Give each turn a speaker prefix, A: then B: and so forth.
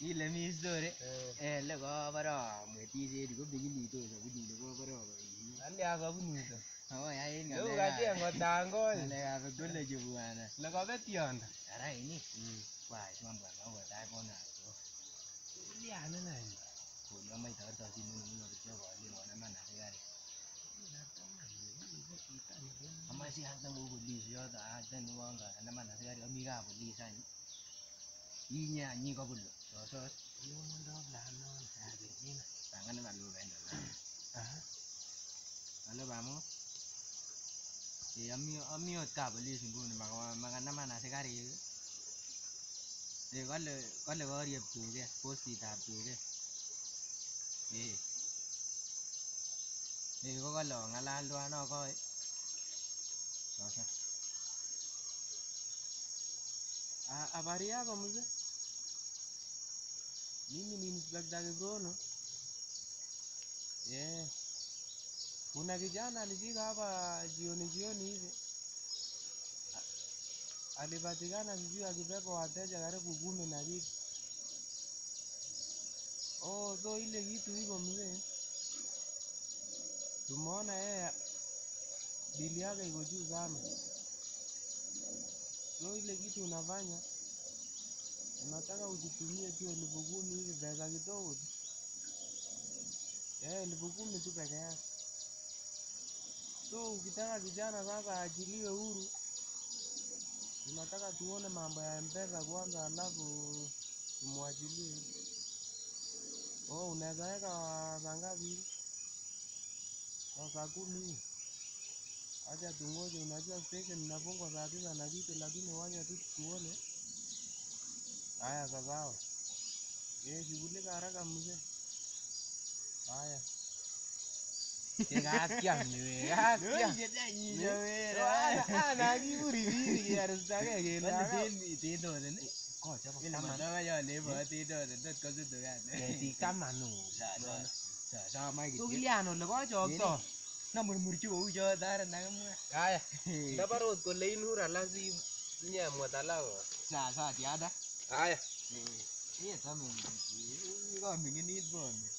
A: Ile mi story.
B: Eh,
A: le ko paro mwetisyet ko bikilitos abunile ko paro koi.
B: Alia kabunito.
A: Ako yain ng'alek.
B: Leu kacheng kotangol.
A: Ng'alekab ecology bwana.
B: Lekobet tiondo.
A: Ara ini. Wai, swamba maua tai kona.
B: Ilia nena
A: ini. Kulo mai torto sinu nungo kityo kole wana mana sigari. Amaisi hakta ngugulisyo ta hakta nuwanga na mana gari. Ama si hata ngo polisi yo da hata ni wanga na mana gari ami ga polisi ani. Inya nyi ko bulo. So so
B: Yomondo blanon. Argentina.
A: tangan na lu benda.
B: Aha.
A: Halo bamo. Eh ami ami ot ka polisi nguni maka maka na mana gari. Eh kale kale koriep tuge postit ab tuge. Eh. Eh ko kale ngalal tuan ko. Sasa.
B: Ah, habari yako mzee? Mimi ni Inspector Kibrono. Yeah. Kuna kijana alifika hapa jioni jioni hivi. Alipatikana sijui akibeba wateja karibu kumi na kitu. Oh, so ile kitu iko mzee. Tumeona yeye bili yake iko juu sana. So ile kitu unafanya unataka ujitumie tu elfu kumi hivi pesa kidogo tu. yeah, elfu kumi tu peke yake. So ukitaka kijana sasa aachiliwe huru, tunataka tuone mambo ya mpesa kwanza, alafu tumwachilie. Oh, unaweza weka saa ngapi? Saa kumi hivi. Acha tungoje, unajua station inafungwa saa tisa na kitu, lakini wacha tu tuone. Haya, sawa. Eh, shughulika haraka mzee. Haya. Kasikia mwe, kasikia. Ana kiburi biri kiarustage kele. Kocha kwa kama keti kama no. Tukiliano le namurmurchi kou choton aya ndabar ot kole inur alak si nyemwet alak sasa
A: tiada aya mie samen kominginit bomet